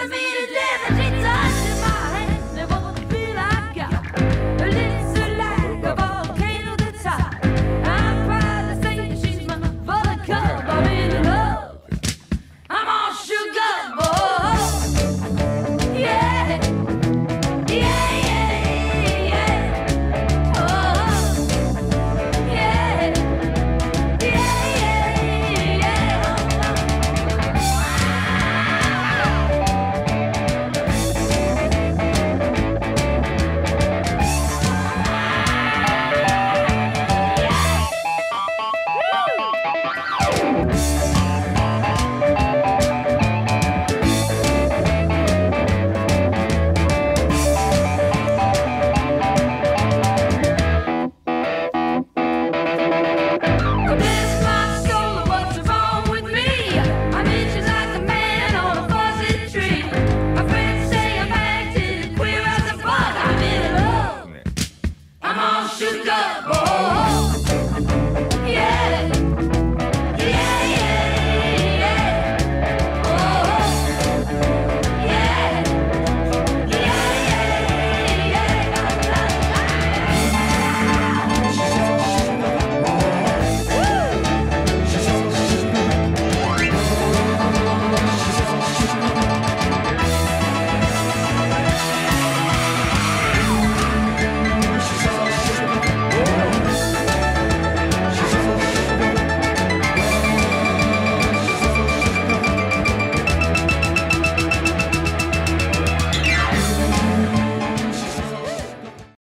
enemy.